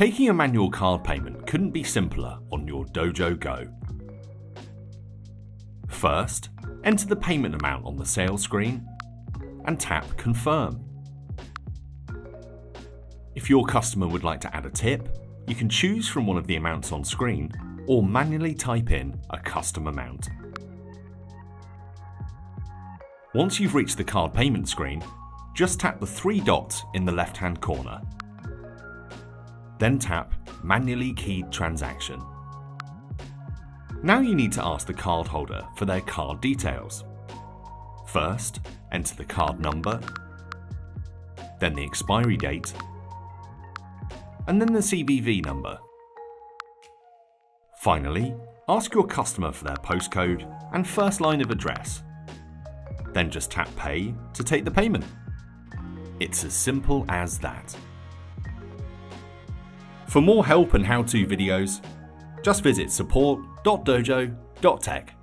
Taking a manual card payment couldn't be simpler on your Dojo Go. First, enter the payment amount on the sales screen and tap Confirm. If your customer would like to add a tip, you can choose from one of the amounts on screen or manually type in a custom amount. Once you've reached the card payment screen, just tap the three dots in the left hand corner. Then tap Manually Keyed Transaction. Now you need to ask the cardholder for their card details. First, enter the card number, then the expiry date, and then the CVV number. Finally, ask your customer for their postcode and first line of address. Then just tap Pay to take the payment. It's as simple as that. For more help and how-to videos, just visit support.dojo.tech.